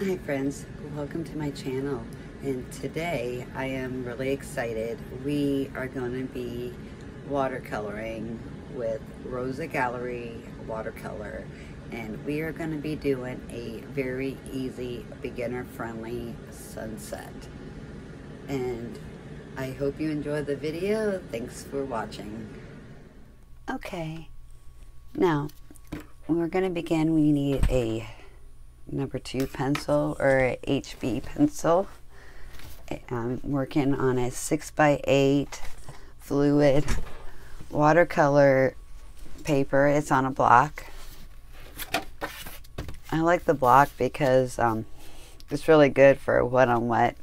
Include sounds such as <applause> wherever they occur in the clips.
Hi friends, welcome to my channel and today I am really excited. We are going to be watercoloring with Rosa Gallery watercolor and we are going to be doing a very easy beginner friendly sunset and I hope you enjoy the video. Thanks for watching. Okay, now we're going to begin. We need a number two pencil or HB pencil. I'm working on a 6 by 8 fluid watercolor paper. It's on a block. I like the block because um, it's really good for wet on wet.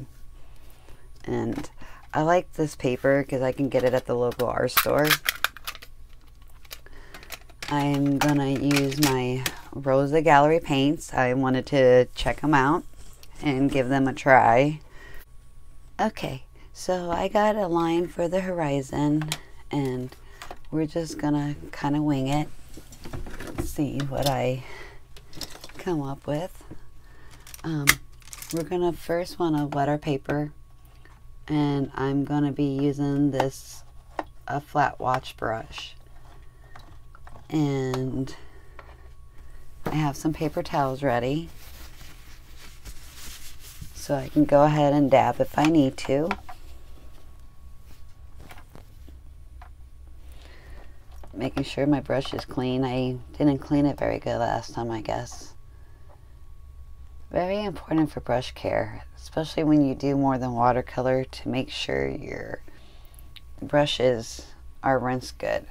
And I like this paper because I can get it at the local art store. I'm to use my Rosa Gallery paints. I wanted to check them out and give them a try. Okay, so I got a line for the horizon and we're just to kind of wing it. See what I come up with. Um, we're to first want to wet our paper and I'm to be using this a flat wash brush and I have some paper towels ready. So I can go ahead and dab if I need to. Making sure my brush is clean. I didn't clean it very good last time I guess. Very important for brush care especially when you do more than watercolor to make sure your brushes are rinsed good.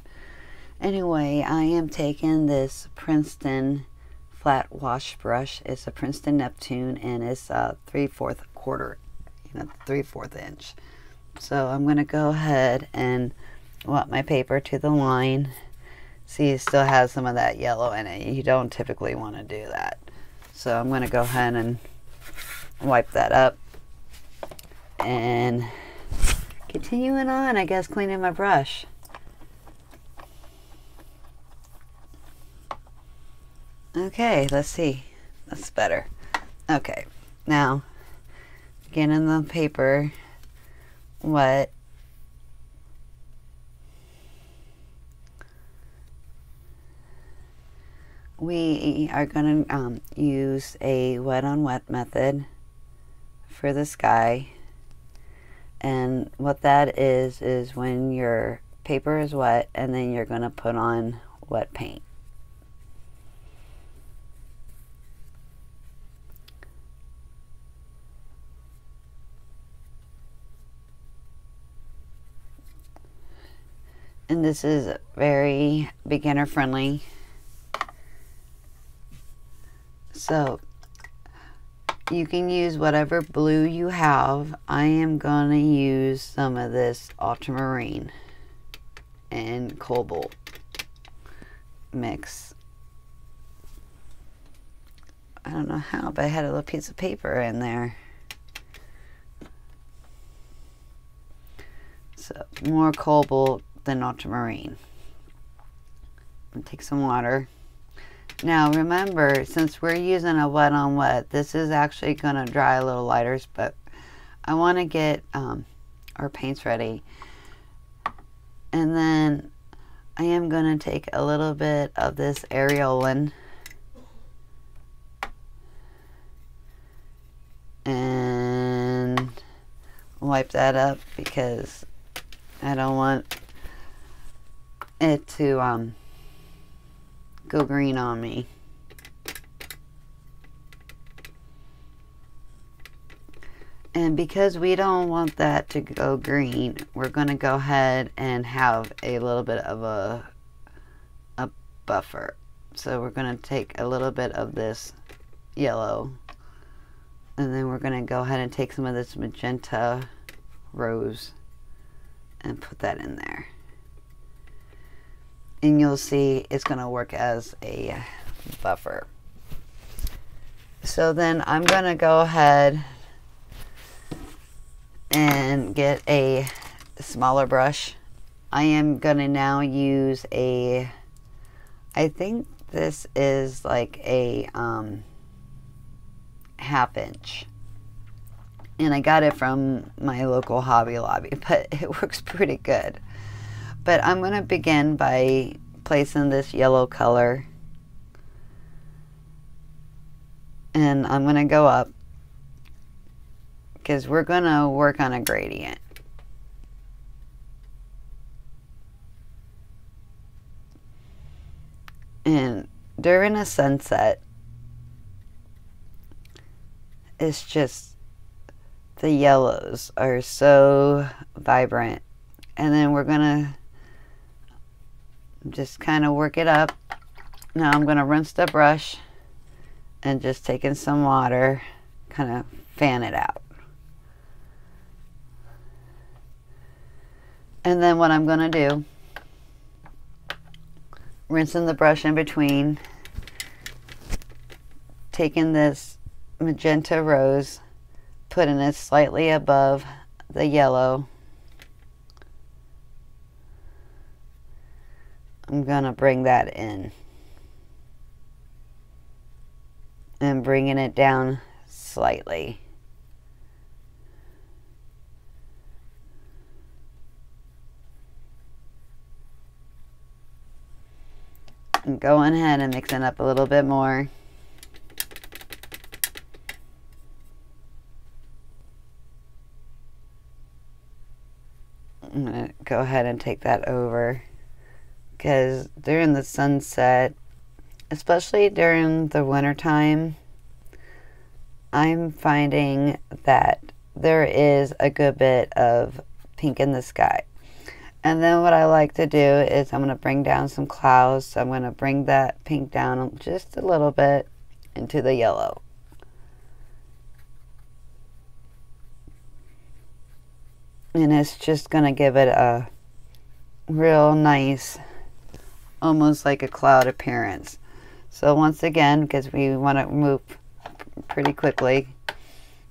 Anyway, I am taking this Princeton flat wash brush. It's a Princeton Neptune and it's a 3 4 quarter, you know, 3 4 inch. So I'm going to go ahead and wet my paper to the line. See, it still has some of that yellow in it. You don't typically want to do that. So I'm going to go ahead and wipe that up. And continuing on, I guess, cleaning my brush. Okay, let's see. That's better. Okay, now again in the paper what We are going to um, use a wet on wet method for the sky. And what that is, is when your paper is wet and then you're going to put on wet paint. And this is very beginner friendly so you can use whatever blue you have. I am going to use some of this ultramarine and cobalt mix. I don't know how but I had a little piece of paper in there. So more cobalt than ultramarine. Take some water. Now remember, since we're using a wet on wet, this is actually going to dry a little lighter, but I want to get um, our paints ready. And then I am going to take a little bit of this Aureolin and wipe that up because I don't want it to um, go green on me. And because we don't want that to go green, we're going to go ahead and have a little bit of a, a buffer. So we're going to take a little bit of this yellow and then we're going to go ahead and take some of this magenta rose and put that in there and you'll see it's going to work as a buffer. So then I'm going to go ahead and get a smaller brush. I am going to now use a, I think this is like a um, half inch. And I got it from my local Hobby Lobby, <laughs> but it works pretty good. But I'm going to begin by placing this yellow color. And I'm going to go up because we're going to work on a gradient. And during a sunset, it's just the yellows are so vibrant. And then we're going to just kind of work it up. Now I'm going to rinse the brush and just taking some water, kind of fan it out. And then what I'm going to do, rinsing the brush in between, taking this magenta rose, putting it slightly above the yellow. I'm going to bring that in. And bringing it down slightly. And going ahead and mixing up a little bit more. I'm going to go ahead and take that over because during the sunset, especially during the wintertime, I'm finding that there is a good bit of pink in the sky. And then what I like to do is I'm going to bring down some clouds. So I'm going to bring that pink down just a little bit into the yellow. And it's just going to give it a real nice, almost like a cloud appearance. So once again, because we want to move pretty quickly.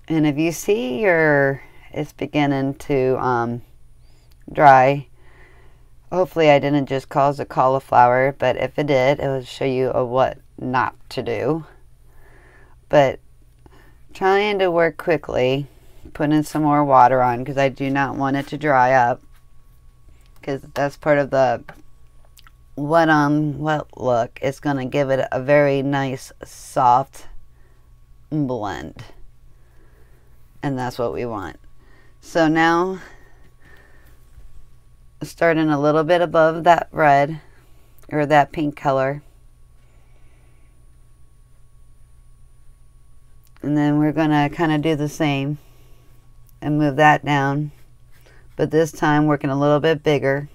And if you see your, it's beginning to um, dry, hopefully I didn't just cause a cauliflower, but if it did, it will show you a what not to do. But trying to work quickly putting some more water on because I do not want it to dry up because that's part of the wet on um, wet look. It's going to give it a very nice soft blend and that's what we want. So now starting a little bit above that red or that pink color and then we're going to kind of do the same and move that down. But this time working a little bit bigger.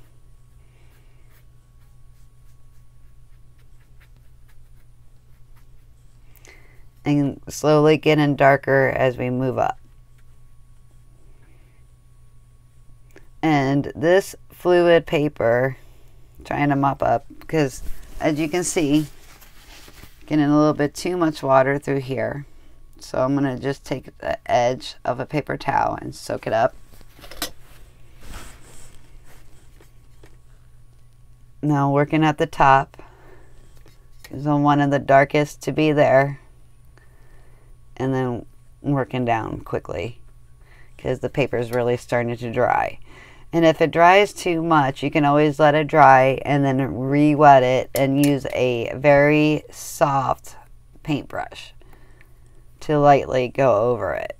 And slowly getting darker as we move up. And this fluid paper, trying to mop up, because as you can see, getting a little bit too much water through here. So I'm going to just take the edge of a paper towel and soak it up. Now working at the top because I wanted the darkest to be there and then working down quickly because the paper is really starting to dry. And if it dries too much, you can always let it dry and then re-wet it and use a very soft paintbrush to lightly go over it.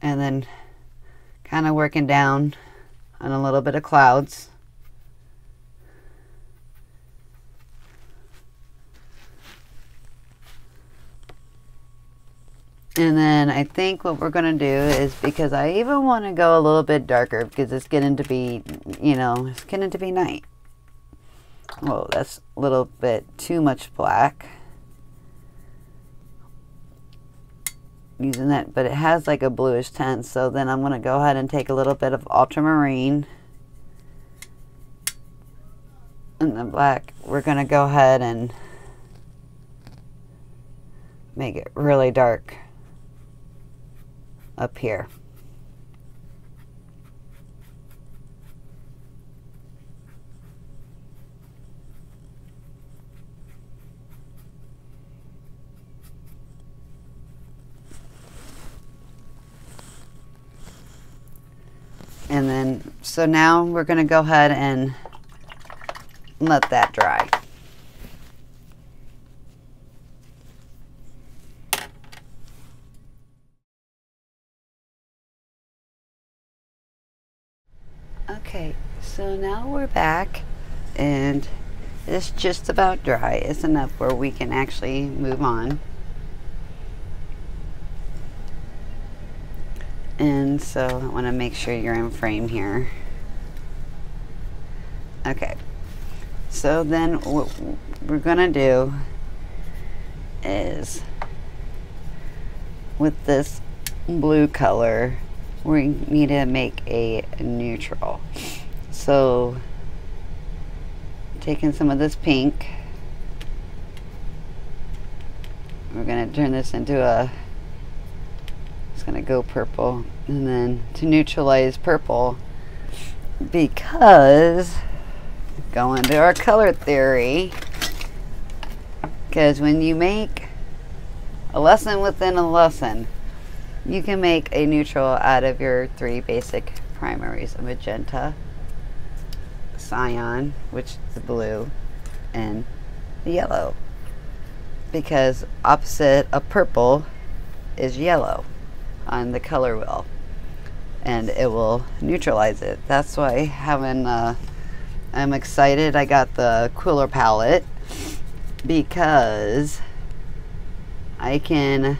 And then kind of working down on a little bit of clouds. And then I think what we're going to do is because I even want to go a little bit darker because it's getting to be, you know, it's getting to be night. Oh, that's a little bit too much black. Using that, but it has like a bluish tint. So then I'm going to go ahead and take a little bit of ultramarine. And the black, we're going to go ahead and make it really dark up here. And then, so now we're going to go ahead and let that dry. So now we're back and it's just about dry. It's enough where we can actually move on. And so I want to make sure you're in frame here. Okay, so then what we're going to do is with this blue color we need to make a neutral. So taking some of this pink, we're going to turn this into a, it's going to go purple. And then to neutralize purple, because, going to our color theory, because when you make a lesson within a lesson, you can make a neutral out of your three basic primaries, a magenta, cyan, which is the blue, and the yellow. Because opposite of purple is yellow on the color wheel. And it will neutralize it. That's why having, uh, I'm excited I got the Quiller palette because I can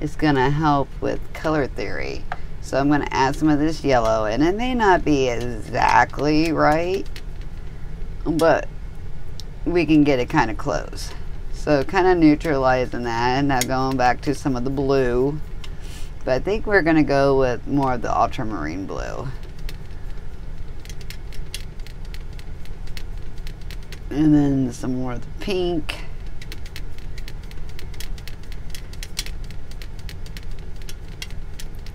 it's to help with color theory. So I'm going to add some of this yellow, and it may not be exactly right, but we can get it kind of close. So kind of neutralizing that, and now going back to some of the blue. But I think we're going to go with more of the ultramarine blue. And then some more of the pink.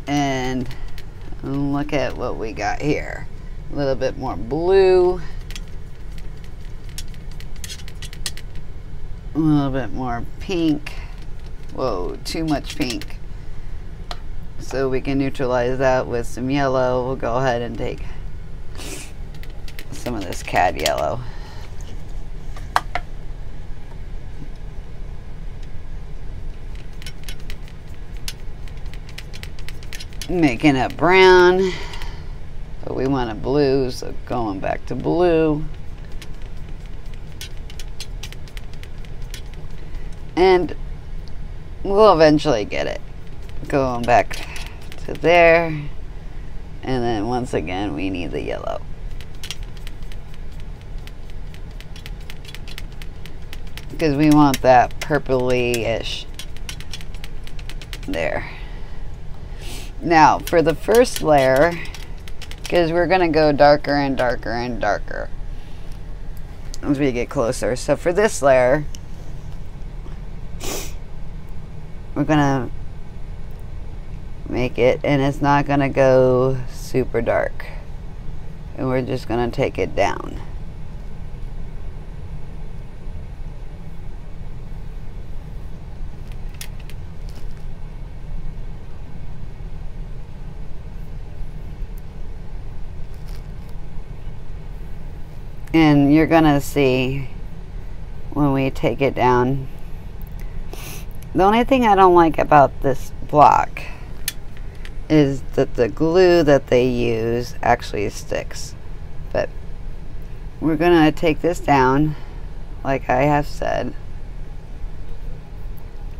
And look at what we got here. A little bit more blue. A little bit more pink. Whoa too much pink. So we can neutralize that with some yellow. We'll go ahead and take some of this cad yellow making it brown but we want a blue so going back to blue. And we'll eventually get it. Going back to there and then once again we need the yellow. Because we want that purpley-ish there now, for the first layer, because we're going to go darker and darker and darker as we get closer. So for this layer, we're going to make it, and it's not going to go super dark. And we're just going to take it down. You're gonna see when we take it down. The only thing I don't like about this block is that the glue that they use actually sticks. But we're gonna take this down like I have said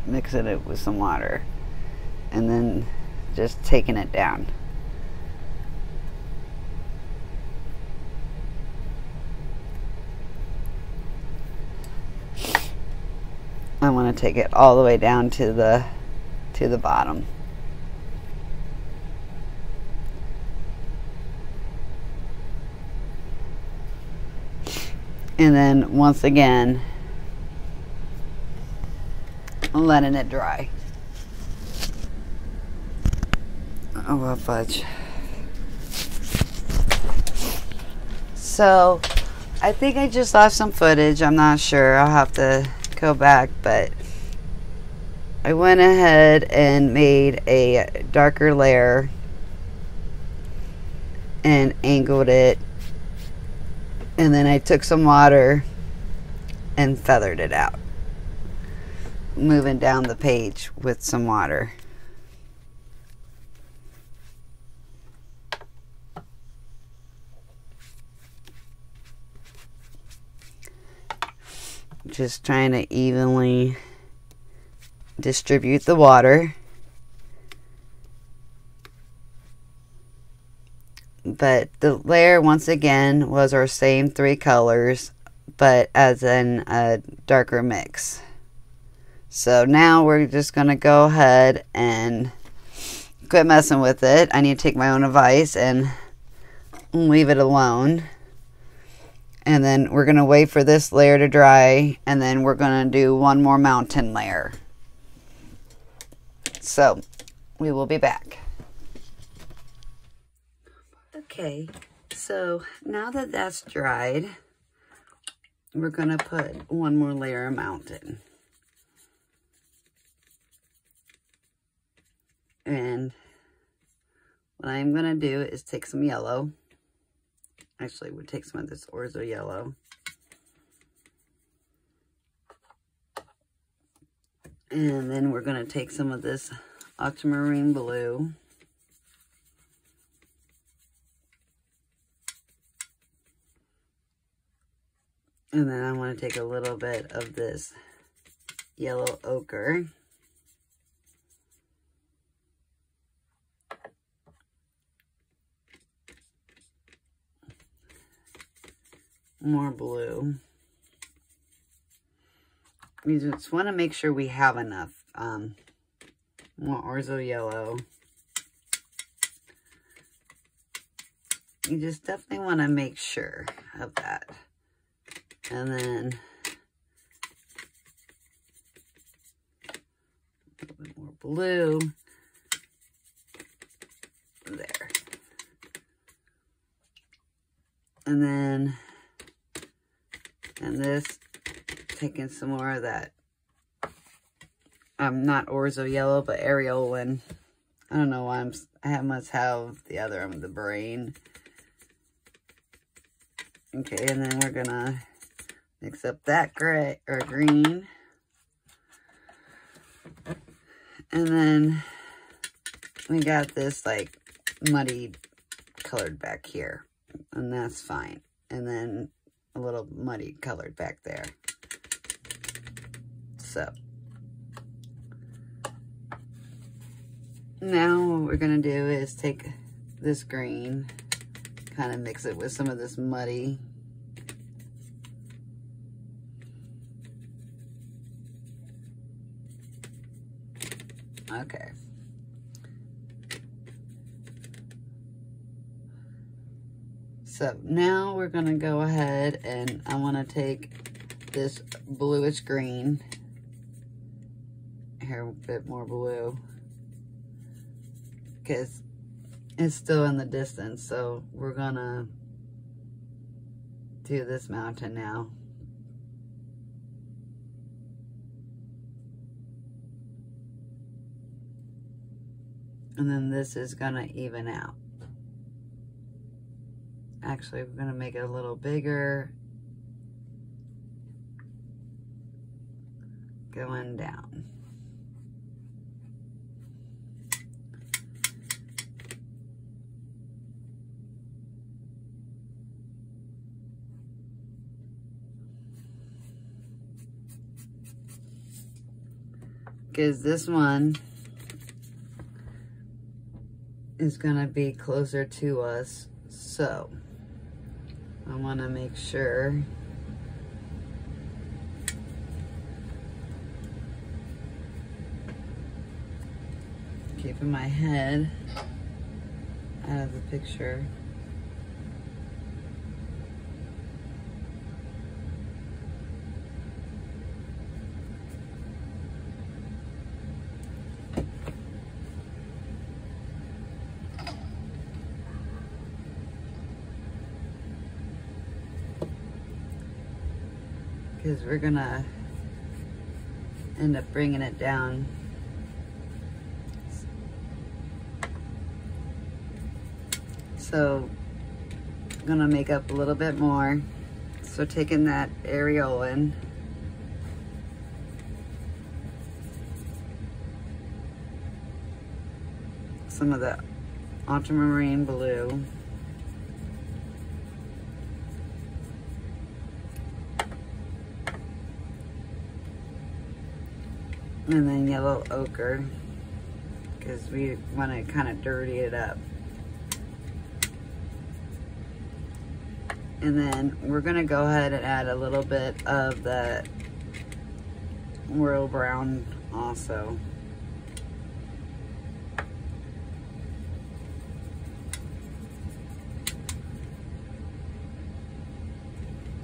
mixing it with some water and then just taking it down I want to take it all the way down to the to the bottom. And then once again, letting it dry. Oh, well, fudge. So, I think I just lost some footage. I'm not sure. I'll have to go back, but I went ahead and made a darker layer and angled it. And then I took some water and feathered it out. Moving down the page with some water. Just trying to evenly distribute the water. But the layer, once again, was our same three colors, but as in a darker mix. So now we're just going to go ahead and quit messing with it. I need to take my own advice and leave it alone. And then we're going to wait for this layer to dry. And then we're going to do one more mountain layer. So we will be back. Okay, so now that that's dried, we're going to put one more layer of mountain. And what I'm going to do is take some yellow. Actually, we'll take some of this azo yellow. And then we're going to take some of this ultramarine blue. And then I want to take a little bit of this yellow ochre. More blue. We just want to make sure we have enough. Um, more azo yellow. You just definitely want to make sure of that. And then a little bit more blue. There. And then, and this, taking some more of that, I'm um, not azo yellow, but Ariel aureolin. I don't know why I'm, I must have the other one, the brain. Okay, and then we're gonna Mix up that gray or green. And then we got this like muddy colored back here. And that's fine. And then a little muddy colored back there. So. Now what we're to do is take this green, kind of mix it with some of this muddy Okay. So now we're going to go ahead and I want to take this bluish green, here a bit more blue, because it's still in the distance. So we're going to do this mountain now. And then this is going to even out. Actually, we're going to make it a little bigger. Going down. Because this one is going to be closer to us. So I want to make sure keeping my head out of the picture. Because we're gonna end up bringing it down. So I'm gonna make up a little bit more. So taking that aureolin, some of the ultramarine blue, and then yellow ochre because we want to kind of dirty it up. And then we're going to go ahead and add a little bit of the royal brown also.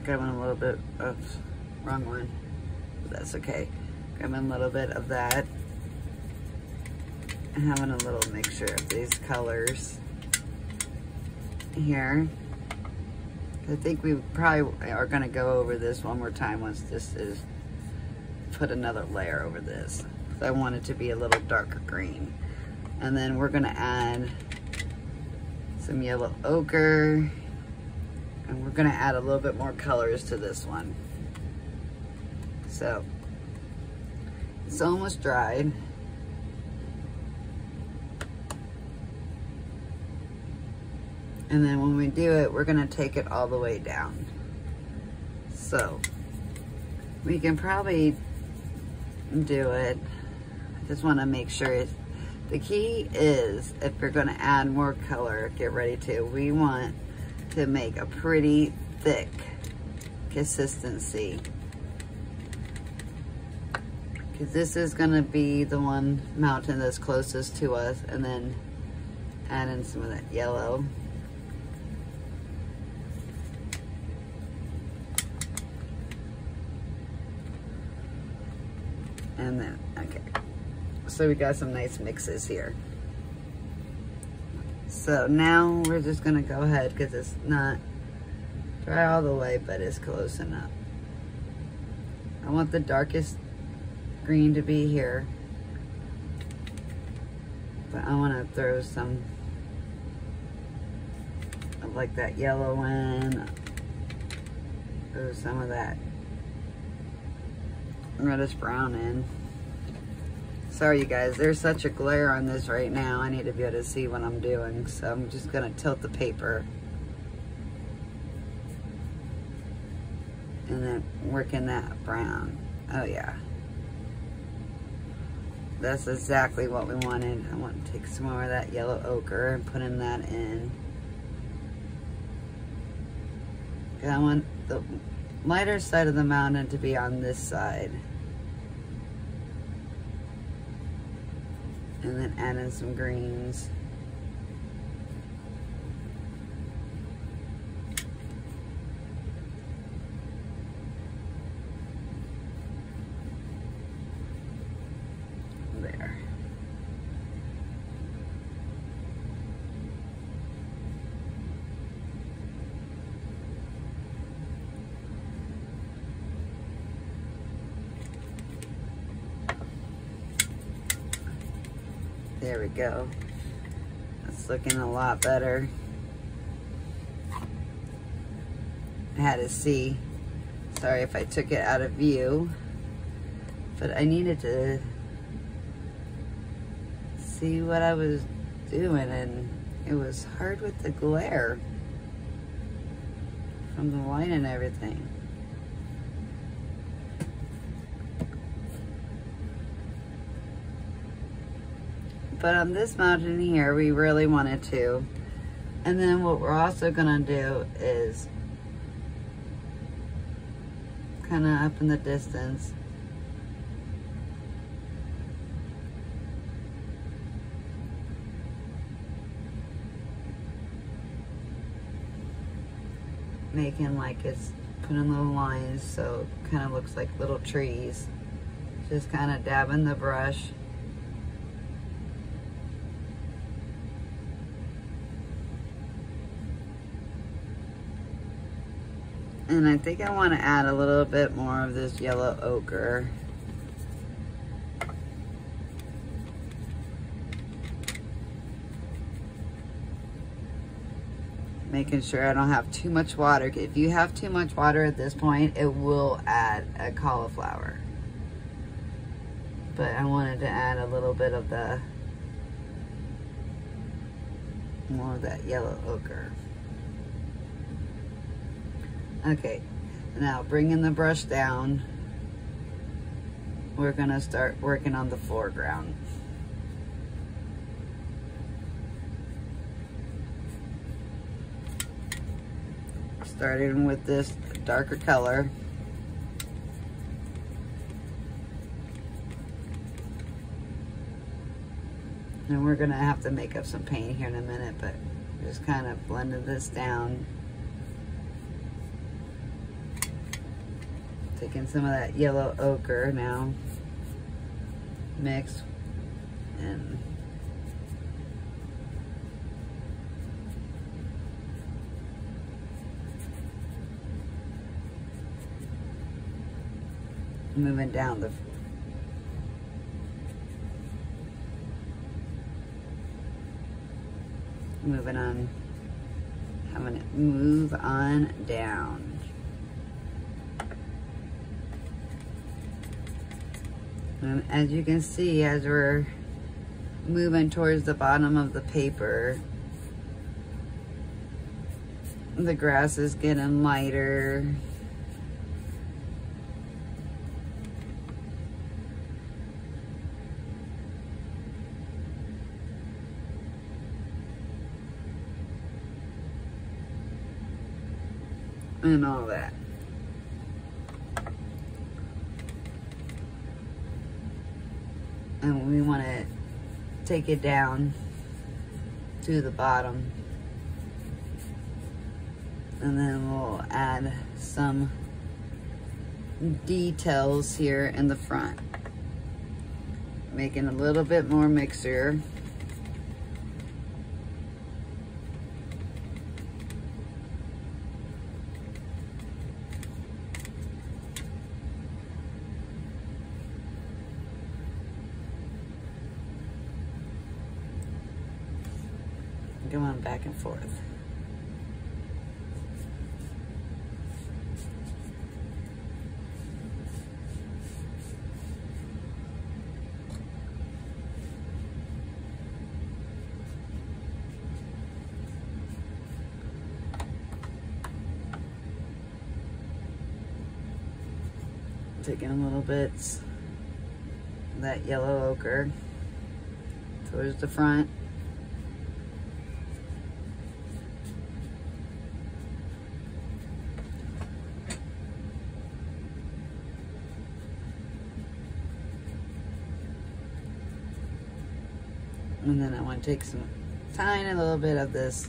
Grabbing a little bit of, wrong one, but that's okay. Grabbing a little bit of that. And having a little mixture of these colors here. I think we probably are gonna go over this one more time once this is, put another layer over this. I want it to be a little darker green. And then we're gonna add some yellow ochre. And we're gonna add a little bit more colors to this one. So, it's almost dried. And then when we do it, we're gonna take it all the way down. So, we can probably do it. I just wanna make sure it, the key is if you're gonna add more color, get ready to, we want to make a pretty thick consistency. This is gonna be the one mountain that's closest to us and then add in some of that yellow. And then, okay. So we got some nice mixes here. So now we're just gonna go ahead because it's not dry all the way, but it's close enough. I want the darkest green to be here. But I wanna throw some like that yellow in. Throw some of that reddish brown in. Sorry you guys, there's such a glare on this right now. I need to be able to see what I'm doing. So I'm just gonna tilt the paper. And then work in that brown. Oh yeah. That's exactly what we wanted. I want to take some more of that yellow ochre and put in that in. I want the lighter side of the mountain to be on this side. and then add in some greens. There. There we go. That's looking a lot better. I had to see. Sorry if I took it out of view. But I needed to see what I was doing and it was hard with the glare from the light and everything. But on this mountain here, we really wanted to. And then what we're also gonna do is kind of up in the distance. Making like it's putting little lines so kind of looks like little trees. Just kind of dabbing the brush. And I think I want to add a little bit more of this yellow ochre. making sure I don't have too much water. If you have too much water at this point, it will add a cauliflower. But I wanted to add a little bit of the, more of that yellow ochre. Okay, now bringing the brush down, we're gonna start working on the foreground. starting with this darker color. And we're gonna have to make up some paint here in a minute, but just kind of blended this down. Taking some of that yellow ochre now, mix. And moving down the moving on I'm gonna move on down and as you can see as we're moving towards the bottom of the paper the grass is getting lighter and all that. And we want to take it down to the bottom. And then we'll add some details here in the front. Making a little bit more mixture. going back and forth. Taking a little bit that yellow ochre towards the front. And then I want to take some tiny little bit of this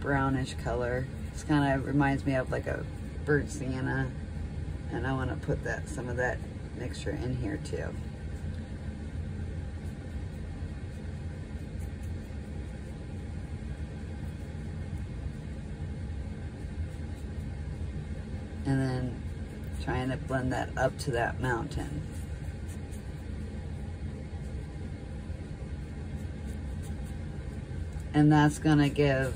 brownish color. This kind of reminds me of like a burnt sienna. And I want to put that some of that mixture in here too. And then trying to blend that up to that mountain. And that's gonna give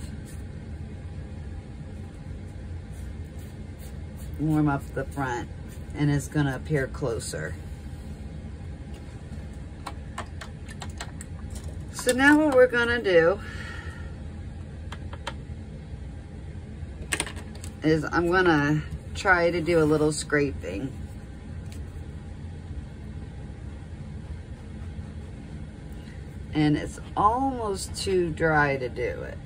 warm up the front and it's gonna appear closer. So now what we're gonna do is I'm gonna try to do a little scraping. And it's almost too dry to do it.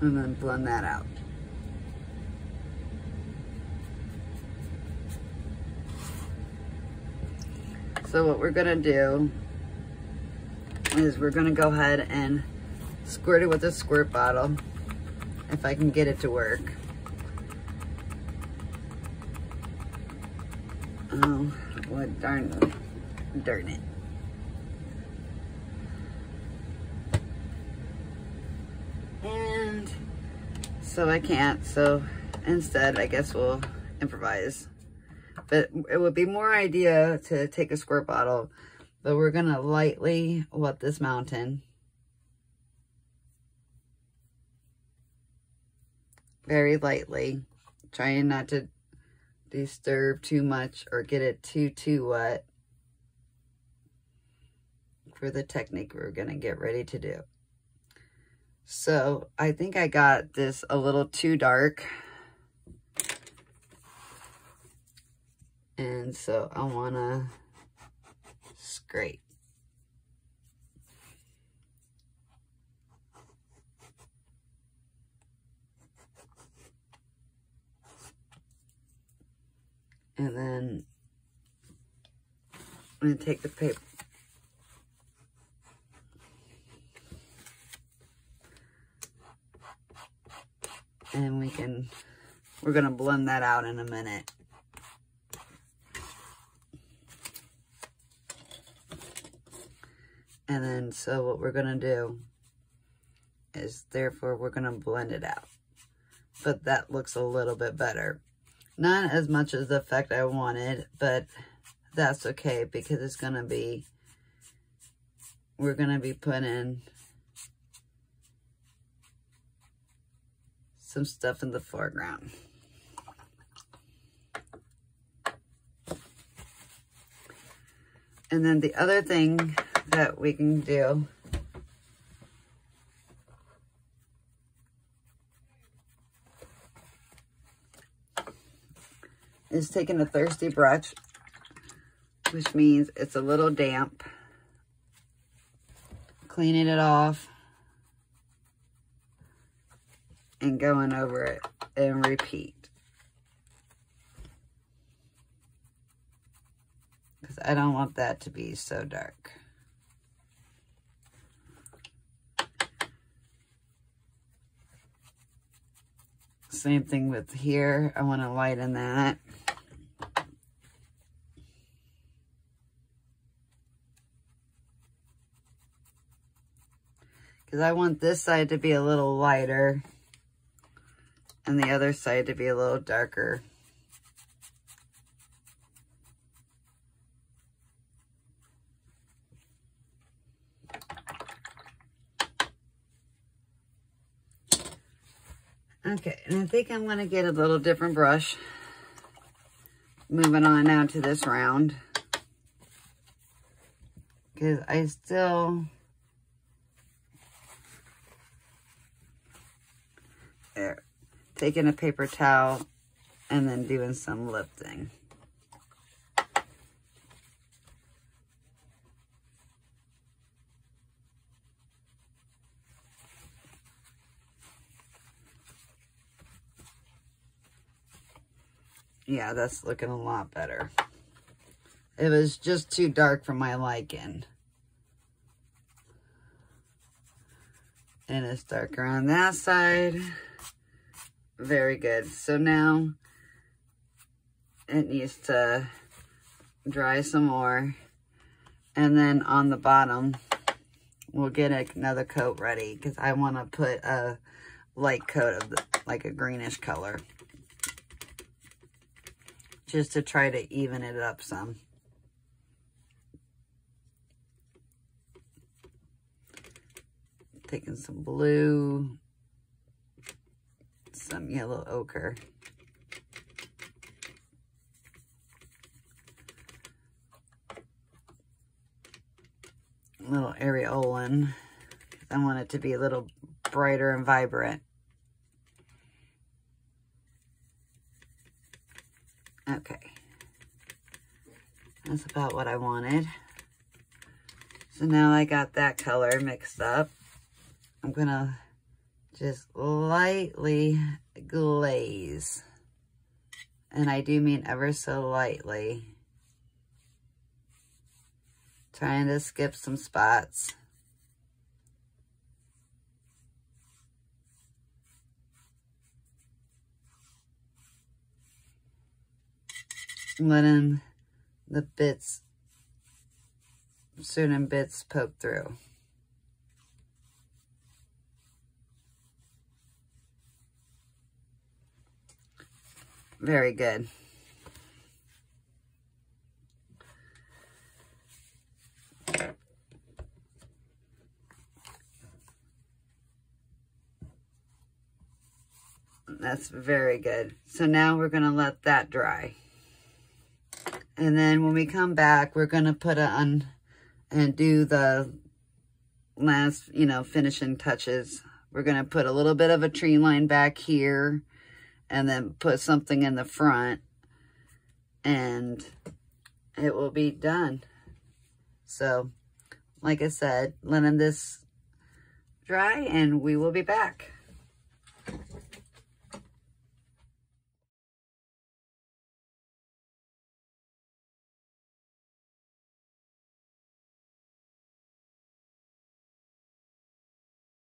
And then blend that out. So what we're gonna do is we're gonna go ahead and squirt it with a squirt bottle if I can get it to work. Oh, what darn, darn it. And so I can't, so instead I guess we'll improvise. But it would be more idea to take a squirt bottle But we're going to lightly wet this mountain. Very lightly. Trying not to disturb too much or get it too, too wet for the technique we're going to get ready to do. So I think I got this a little too dark. And so I want to scrape. And then I'm going to take the paper. And we can, we're going to blend that out in a minute. And then, so what we're going to do is, therefore, we're going to blend it out. But that looks a little bit better. Not as much as the effect I wanted, but that's okay because it's going to be, we're going to be putting some stuff in the foreground. And then the other thing that we can do is taking a thirsty brush, which means it's a little damp, cleaning it off, and going over it and repeat. Because I don't want that to be so dark. Same thing with here. I want to lighten that. Because I want this side to be a little lighter and the other side to be a little darker. Okay, and I think I'm going to get a little different brush. Moving on now to this round. Because I still... There. Taking a paper towel and then doing some lifting. Yeah, that's looking a lot better. It was just too dark for my liking. And it's darker on that side. Very good. So now it needs to dry some more. And then on the bottom, we'll get another coat ready because I want to put a light coat of the, like a greenish color just to try to even it up some. Taking some blue, some yellow ochre. little aureolin. I want it to be a little brighter and vibrant. Okay. That's about what I wanted. So now I got that color mixed up. I'm going to just lightly glaze. And I do mean ever so lightly. Trying to skip some spots. letting the bits, certain bits poke through. Very good. That's very good. So now we're going to let that dry. And then when we come back, we're going to put on and do the last, you know, finishing touches. We're going to put a little bit of a tree line back here and then put something in the front and it will be done. So, like I said, letting this dry and we will be back.